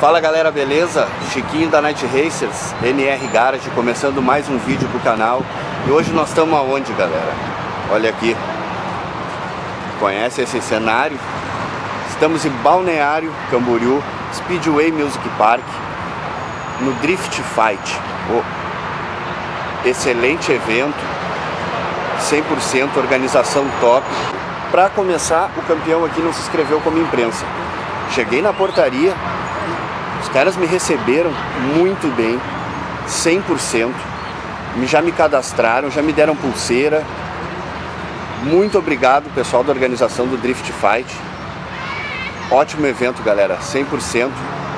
Fala galera, beleza? Chiquinho da Night Racers, NR Garage, começando mais um vídeo pro canal. E hoje nós estamos aonde, galera? Olha aqui. Conhece esse cenário? Estamos em Balneário Camboriú, Speedway Music Park, no Drift Fight. Oh, excelente evento, 100% organização top. Para começar, o campeão aqui não se inscreveu como imprensa. Cheguei na portaria, os caras me receberam muito bem, 100%. Já me cadastraram, já me deram pulseira. Muito obrigado, pessoal da organização do Drift Fight. Ótimo evento, galera, 100%.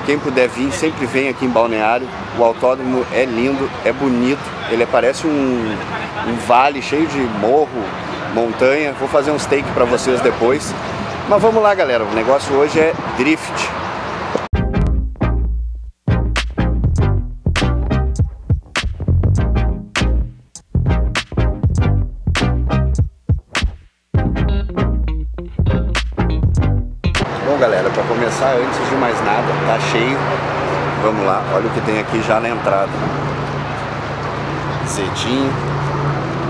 Quem puder vir, sempre vem aqui em Balneário. O autódromo é lindo, é bonito. Ele parece um, um vale cheio de morro, montanha. Vou fazer um steak para vocês depois. Mas vamos lá, galera. O negócio hoje é drift. Tá cheio. Vamos lá, olha o que tem aqui já na entrada. Zetinho,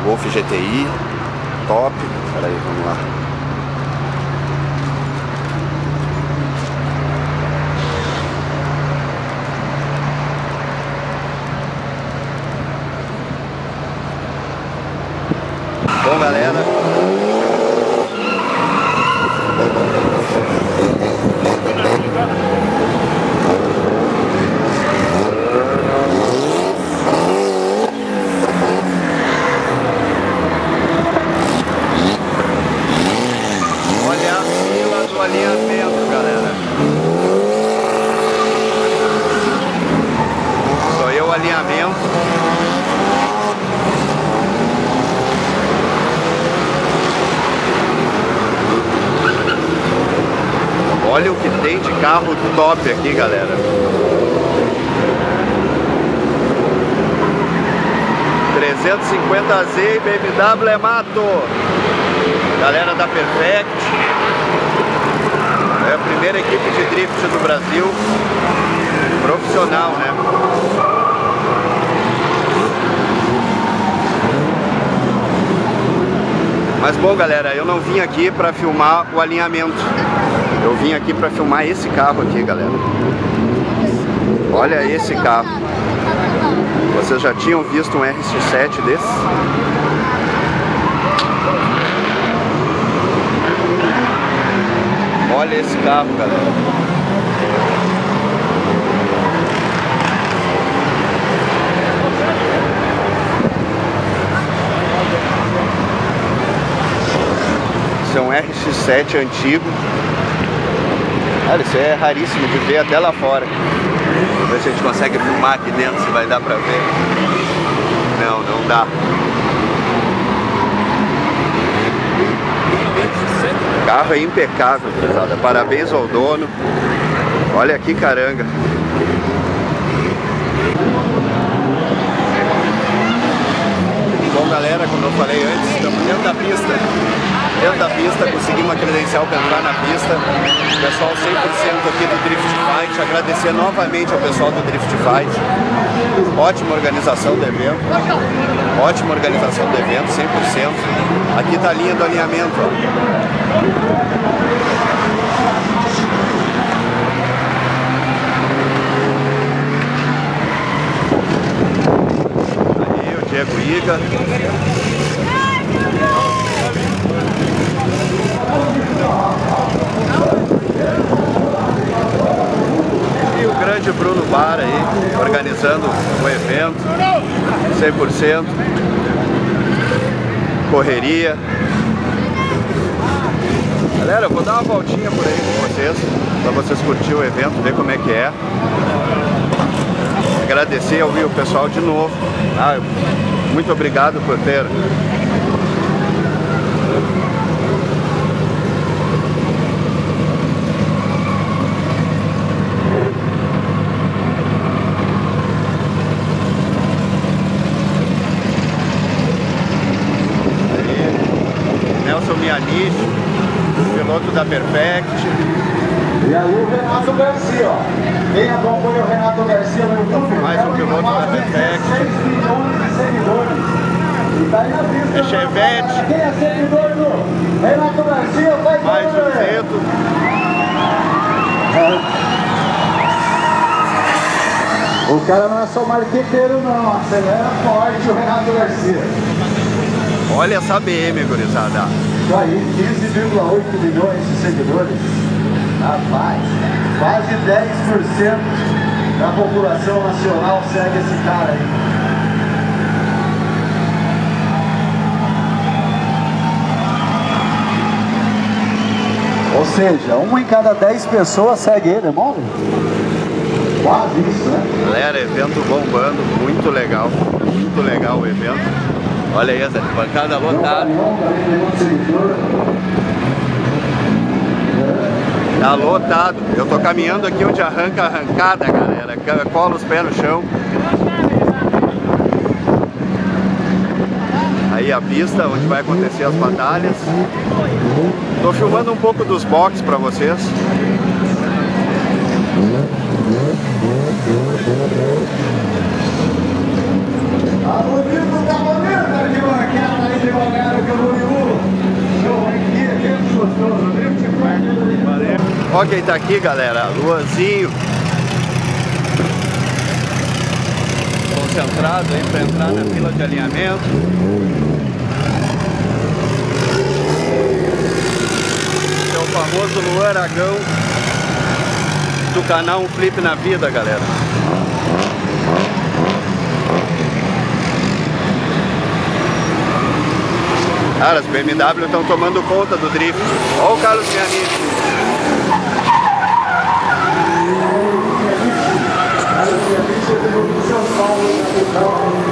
Golf GTI, top. Peraí, vamos lá. Bom, galera, Olha a fila do alinhamento, galera. Só eu o alinhamento. Olha o que tem de carro top aqui, galera. ...350Z e BMW é mato. Galera da Perfect. É a primeira equipe de drift do Brasil. Profissional, né? Mas bom, galera, eu não vim aqui para filmar o alinhamento. Eu vim aqui para filmar esse carro aqui, galera. Olha esse carro. Vocês já tinham visto um RX-7 desse? Olha esse carro, galera. Isso é um RX-7 antigo. Olha, isso é raríssimo de ver até lá fora. Vamos ver se a gente consegue filmar aqui dentro, se vai dar pra ver. Não, não dá. O carro é impecável, pesada. Parabéns ao dono. Olha que caranga. Bom, galera, como eu falei antes, estamos dentro da pista. Dentro da pista, conseguimos uma credencial para entrar na pista. Pessoal 100% aqui do Drift Fight. Agradecer novamente ao pessoal do Drift Fight. Ótima organização do evento. Ótima organização do evento, 100%. Aqui está a linha do alinhamento. Ó. O Diego Iga. E o grande Bruno Bar aí, organizando o evento, 100%, correria. Galera, eu vou dar uma voltinha por aí com vocês, para vocês curtirem o evento, ver como é que é. Agradecer ao o pessoal de novo. tá? muito obrigado por ter Mianiche, piloto da Perfect. E aí o Renato Garcia, ó. Quem acompanha o Renato Garcia no YouTube, Mais um piloto da Betec. 6 milhões de seguidores. Tá. É Chevette. Quem é seguidor do Renato Garcia, faz Mais um vento. O cara não é só marqueteiro não, acelera forte o Renato Garcia. Olha essa BM, gurizada. Isso aí, 15,8 milhões de seguidores. Rapaz, quase 10% da população nacional segue esse cara aí. Ou seja, uma em cada 10 pessoas segue ele, é mole? Quase isso, né? Galera, evento bombando, muito legal. Muito legal o evento. Olha aí essa bancada lotada. Tá lotado. Eu tô caminhando aqui onde arranca a arrancada, galera. Cola os pés no chão. Aí a pista onde vai acontecer as batalhas. Tô filmando um pouco dos boxes pra vocês. Tá bonito, tá bonito, arquibancada aí de Balneário Camboriú. Show aqui, aqui gostoso, Rodrigo Ó quem tá aqui, galera. Luanzinho. Concentrado aí pra entrar na fila de alinhamento. É o famoso Luan Aragão do canal Um Flip na Vida, galera. Cara, as BMW estão tomando conta do drift. Olha o Carlos Mianini. É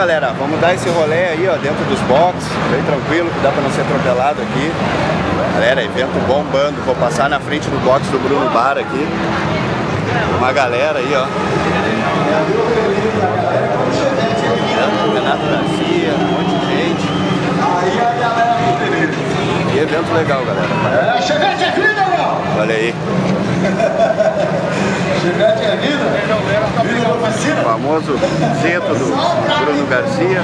galera, vamos dar esse rolê aí ó, dentro dos boxes, bem tranquilo, que dá pra não ser atropelado aqui. Galera, evento bombando, vou passar na frente do box do Bruno Bar aqui. Uma galera aí, ó. Renato Garcia, um monte de gente. Aí a galera poderia. E evento legal, galera. É, Chevette é vida, meu! Olha aí, Chevette é vida? Vida da o oficina? famoso do Bruno Garcia.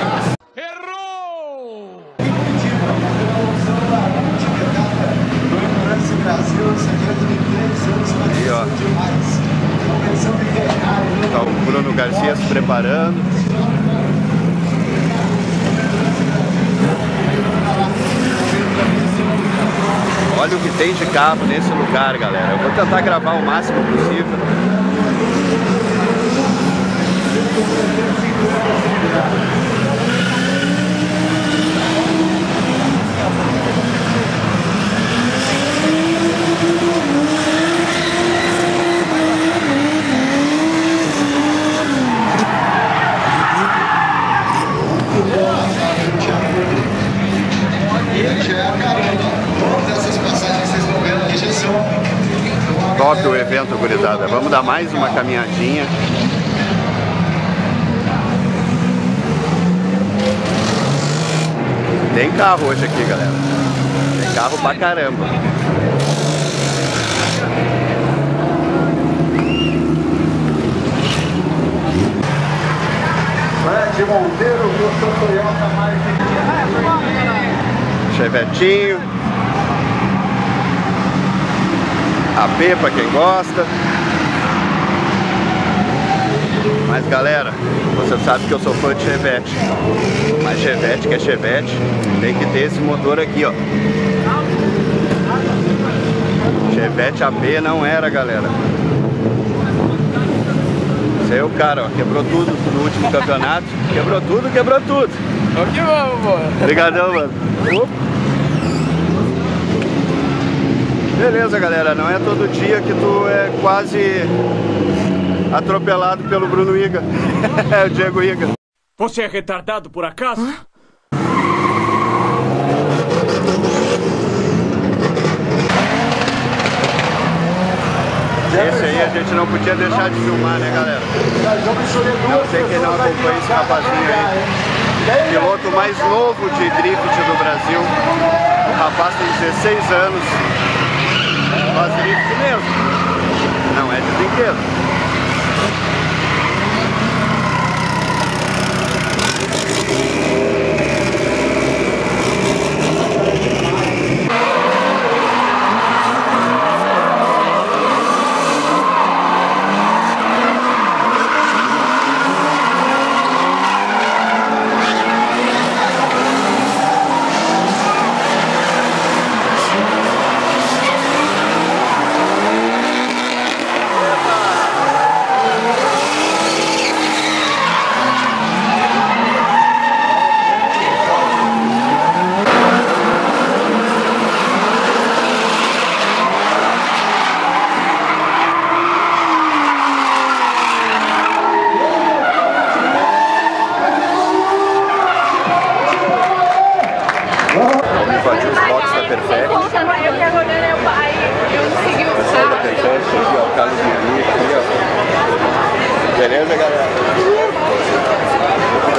Aí, ó. Tá o Bruno Garcia se preparando. Olha o que tem de carro nesse lugar, galera. Eu vou tentar gravar o máximo possível. Gente, é a caramba. Todas essas passagens que vocês estão vendo aqui já são. Top o evento, gurizada. Vamos dar mais uma caminhadinha. Carro hoje aqui, galera. Tem carro pra caramba. Fred Monteiro, Wilson Toyota, Marketing. Chevetinho. AP pra quem gosta. Mas galera, você sabe que eu sou fã de Chevette. Mas Chevette que é Chevette, tem que ter esse motor aqui, ó. Chevette AP não era, galera. Esse aí é o cara, ó, quebrou tudo no último campeonato. Quebrou tudo, quebrou tudo. Vamos que vamos, pô. Obrigadão, mano. Beleza, galera, não é todo dia que tu é quase atropelado pelo Bruno Iga. é o Diego Iga. Você é retardado por acaso? Hã? Esse aí a gente não podia deixar de filmar, né, galera? Não sei quem não acompanha esse rapazinho aí. Piloto mais novo de drift do Brasil. O rapaz tem 16 anos. Faz drift mesmo. Não é de brinquedo.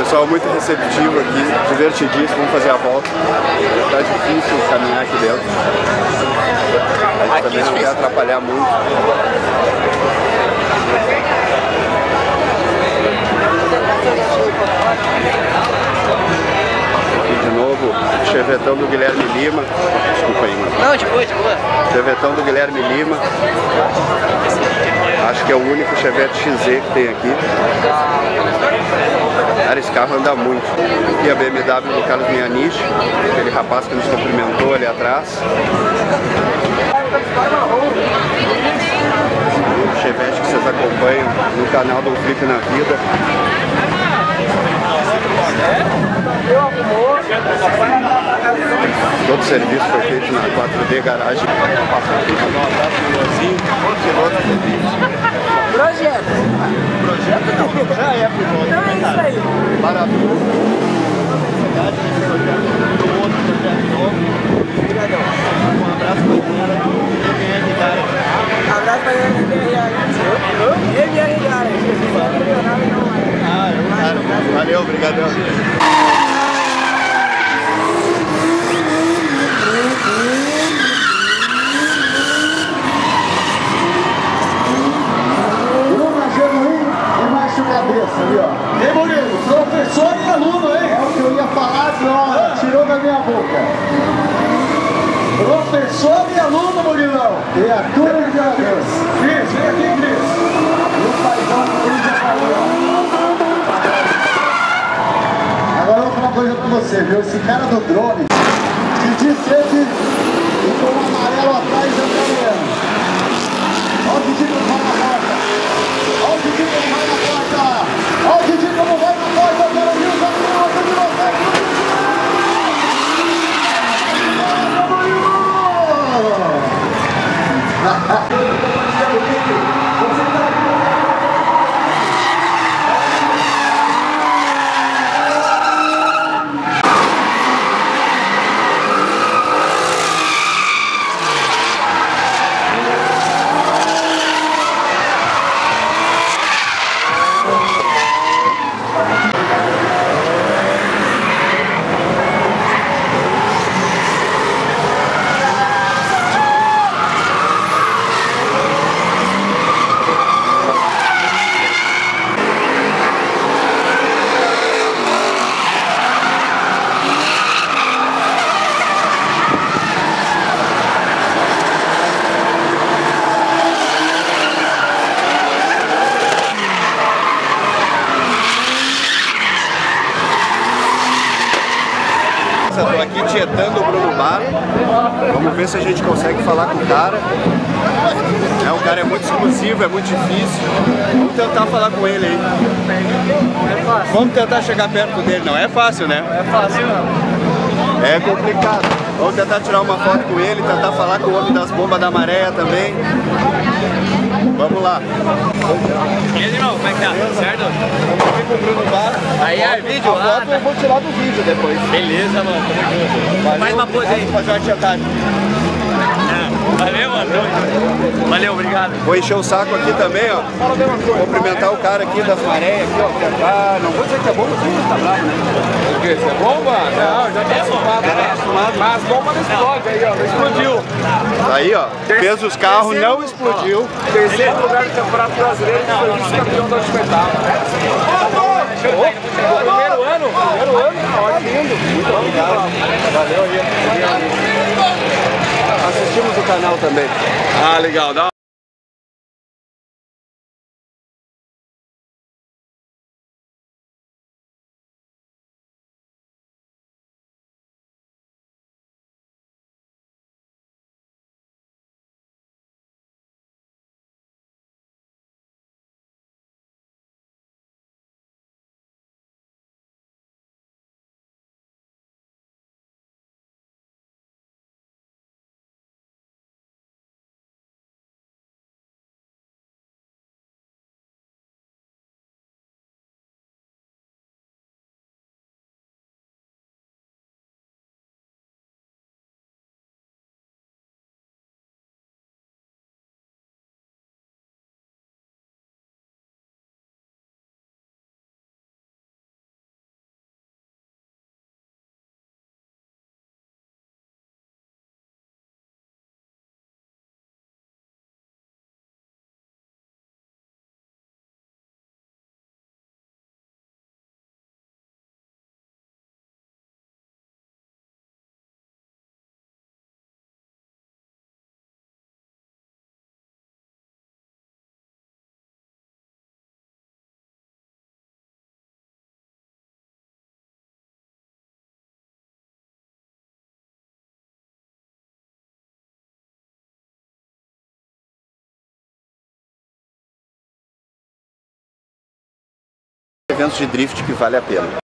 pessoal muito receptivo aqui, divertidíssimo, vamos fazer a volta. Tá difícil caminhar aqui dentro. A gente também não quer atrapalhar muito. Aqui de novo, chevetão do Guilherme Lima. Desculpa aí, mano. Não, de boa, de boa. Chevetão do Guilherme Lima. Acho que é o único Chevette XZ que tem aqui. Cara, esse carro anda muito. E a BMW do Carlos Mianich, aquele rapaz que nos cumprimentou ali atrás. O Chevette que vocês acompanham no canal do Flip na Vida. Todo o serviço foi feito na 4D Garagem. Projeto. Projeto não, já é piloto. Então é isso aí. Maravilhoso. Do outro projeto novo. Obrigadão. Um abraço pra galera do MR Garage. Abraço pra galera do MR Garage. MR Garage. Ah, é Valeu, obrigadão. cabeça ali, ó. Ei, Murilo, professor e aluno, hein? É o que eu ia falar agora, ah. tirou da minha boca. Professor e aluno, Murilão. E a turma de jogadores. Cris, vem aqui, Cris. E o paizão que o Cris já falou, Agora eu pra você, viu? Esse cara do drone, que disse ele e com o amarelo atrás da caminhando. Olha o que diz na porta. Olha o que diz na porta. Olha o que diz como vai na porta. Eu quero ouvir o campeonato de vocês. Ha ha! tietando o Bruno Bar. Vamos se a gente consegue falar com o cara. É, o cara é muito exclusivo, é muito difícil. Vamos tentar falar com ele aí. Vamos tentar chegar perto dele. Não é fácil, né? É fácil não. É complicado. Vamos tentar tirar uma foto com ele, tentar falar com o homem das bombas da maré também. Vamos lá. E aí, irmão, como é que tá? Certo? Estamos aqui com o Bruno Bar. Aí, é vídeo? A foto eu vou tirar do vídeo depois. Beleza, mano. Junto. Faz uma pose aí. Vamos fazer uma tietagem. Valeu, mano. Valeu, obrigado. Vou encher o saco aqui também, ó. Cumprimentar o cara aqui das marés, aqui, ó. que tá- não vou dizer que é bomba, você tá bravo, né? O que? Isso é bomba? Não, já tá acostumado. né? Mas bomba não explode aí, ó. Não explodiu. Aí, ó. Fez os carros, não explodiu. Terceiro lugar do Campeonato Brasileiro e foi vice-campeão da última etapa. Primeiro ano? Primeiro ano? Ó, lindo. Muito obrigado. Valeu aí. Assistimos o canal também. Ah, legal. Eventos de drift que vale a pena.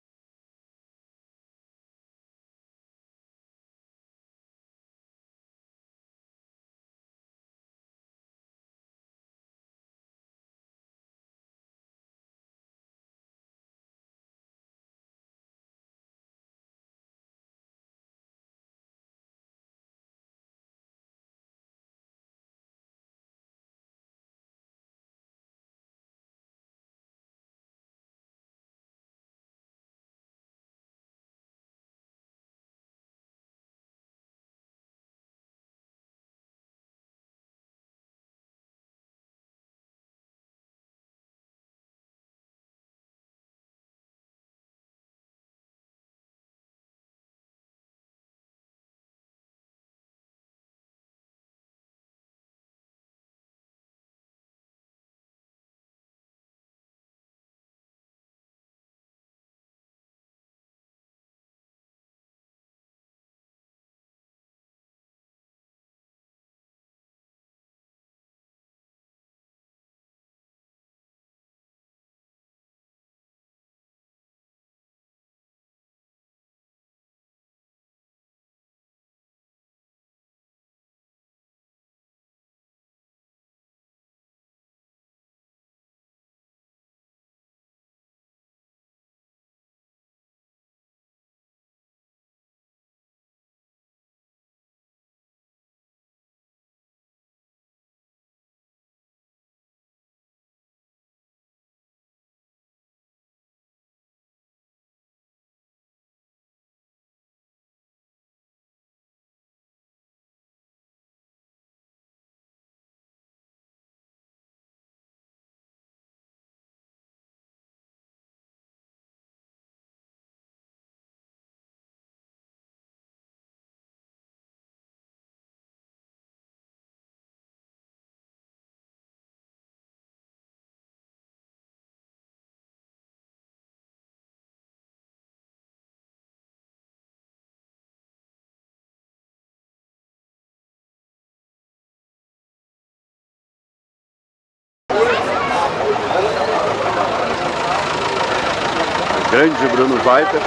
Grande Bruno Viper.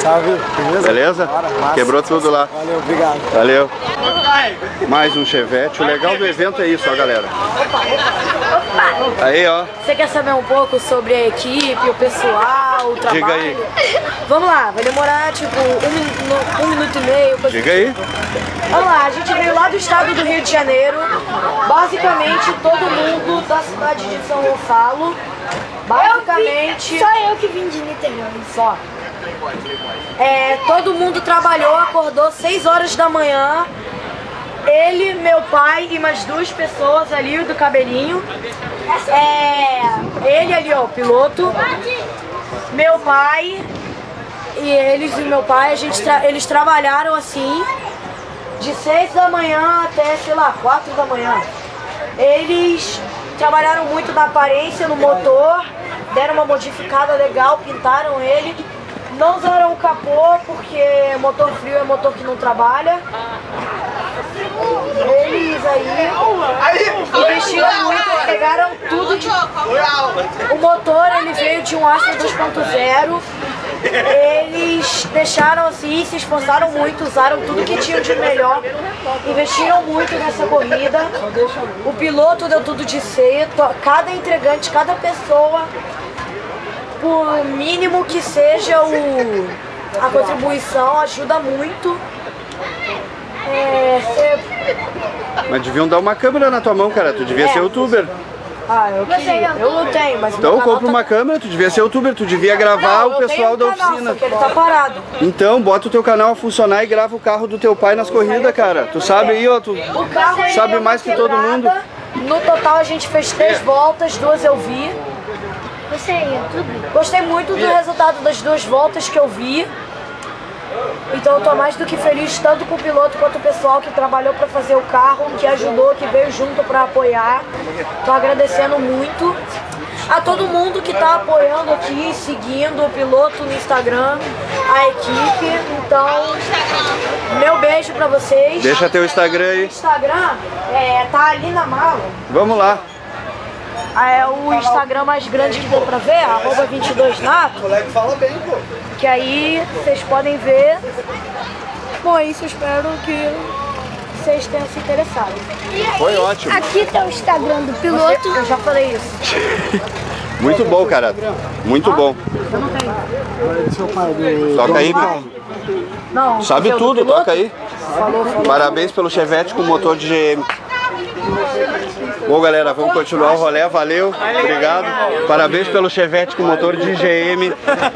Salve, beleza? Beleza? Bora. Quebrou tudo lá. Valeu, obrigado. Valeu. Mais um Chevette. O legal do evento é isso, ó, galera. Aí, ó. Você quer saber um pouco sobre a equipe, o pessoal, o trabalho? Diga aí. Vamos lá, vai demorar tipo um, um minuto e meio. Diga aí. Vamos lá, a gente veio lá do estado do Rio de Janeiro. Basicamente todo mundo da cidade de São Gonçalo. Basicamente. Só eu que vim de Niterói. Só. É, todo mundo trabalhou, acordou 6 horas da manhã. Ele, meu pai e mais duas pessoas ali do cabelinho. É, ele ali, ó, o piloto. Meu pai e eles e meu pai, a gente tra- eles trabalharam assim de 6 da manhã até, sei lá, 4 da manhã. Eles trabalharam muito na aparência, no motor, deram uma modificada legal, pintaram ele. Não usaram o capô porque motor frio é motor que não trabalha. Eles aí investiram muito, pegaram tudo de. O motor ele veio de um Astra 2.0. Eles deixaram assim, se esforçaram muito, usaram tudo que tinham de melhor, investiram muito nessa corrida. O piloto deu tudo de ser, to- cada entregante, cada pessoa, por mínimo que seja o, a contribuição, ajuda muito. É, cê- Mas deviam dar uma câmera na tua mão, cara. Tu devia É. ser youtuber. ah, eu queria, eu não tenho, mas Então compra tá- uma câmera, tu devia ser youtuber, tu devia gravar Não, o pessoal tenho da um canal, oficina. só que ele tá parado. Então, bota o teu canal a funcionar e grava o carro do teu pai nas corridas, cara. Tu sabe aí, ó, tu O carro ele sabe mais que todo mundo. No total a gente fez três voltas, duas eu vi. Você é YouTube? Gostei muito do resultado das duas voltas que eu vi. Então eu tô mais do que feliz tanto com o piloto quanto o pessoal que trabalhou para fazer o carro, que ajudou, que veio junto para apoiar. Tô agradecendo muito a todo mundo que tá apoiando aqui, seguindo o piloto no Instagram, a equipe. Então, meu beijo para vocês. Deixa teu Instagram O aí. Instagram é, tá ali na mala. Vamos lá. Ah, É o Instagram mais grande que deu pra ver, arroba 22nato. moleque fala bem, pô. Que aí vocês podem ver. Bom, é isso, eu espero que vocês tenham se interessado. Foi ótimo. Aqui tá o Instagram do piloto. Eu já falei isso. Muito bom, cara. Muito bom. Eu não tenho. Seu pai do. Toca aí, meu. Não, Sabe tudo, toca aí. Falou, falou. Parabéns pelo Chevette com motor de GM. Bom, galera, vamos continuar o rolê. Valeu, obrigado. Parabéns pelo Chevette com motor de GM.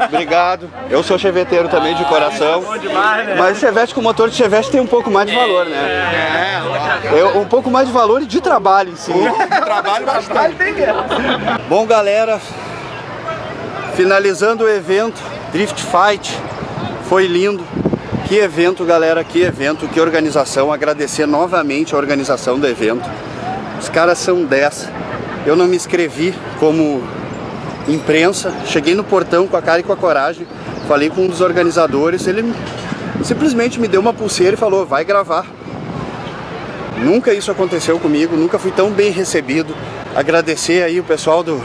Obrigado. Eu sou cheveteiro também de coração. Mas Chevette com motor de Chevette tem um pouco mais de valor, né? É, um pouco mais de valor e de trabalho em si. Trabalho bastante. Bom, galera, finalizando o evento, Drift Fight, foi lindo. Que evento, galera, que evento, que organização. Agradecer novamente a organização do evento. Os caras são 10. Eu não me inscrevi como imprensa. Cheguei no portão com a cara e com a coragem. Falei com um dos organizadores. Ele simplesmente me deu uma pulseira e falou: vai gravar. Nunca isso aconteceu comigo, nunca fui tão bem recebido. Agradecer aí o pessoal do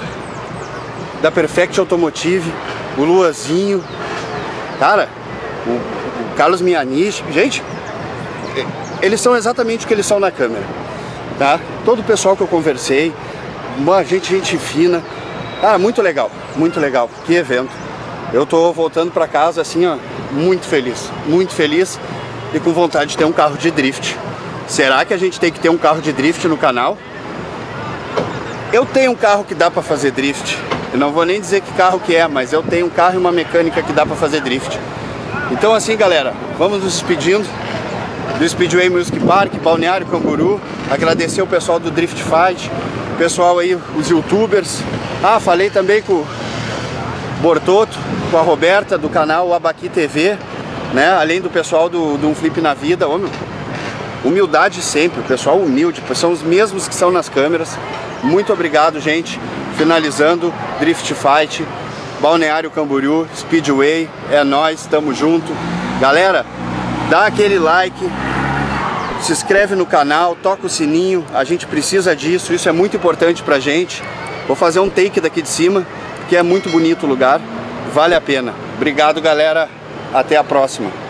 da Perfect Automotive, o Luazinho, cara, o, o Carlos Mianich, gente, eles são exatamente o que eles são na câmera, tá? Todo o pessoal que eu conversei, uma gente, gente fina, cara, muito legal, muito legal, que evento. Eu tô voltando pra casa assim, ó, muito feliz, muito feliz e com vontade de ter um carro de drift. Será que a gente tem que ter um carro de drift no canal? Eu tenho um carro que dá pra fazer drift. Eu não vou nem dizer que carro que é, mas eu tenho um carro e uma mecânica que dá pra fazer drift. Então assim, galera, vamos nos despedindo do Speedway Music Park, Balneário Camburu. Agradecer o pessoal do Drift Fight, pessoal aí, os youtubers. Ah, falei também com o Bortoto, com a Roberta do canal Abaqui TV, né? Além do pessoal do, do Um Flip na Vida. Ô, meu, Humildade sempre, o pessoal humilde, são os mesmos que são nas câmeras. Muito obrigado, gente. Finalizando, Drift Fight, Balneário Camboriú, Speedway, é nós, tamo junto. Galera, dá aquele like, se inscreve no canal, toca o sininho, a gente precisa disso, isso é muito importante pra gente. Vou fazer um take daqui de cima, que é muito bonito o lugar, vale a pena. Obrigado, galera. Até a próxima.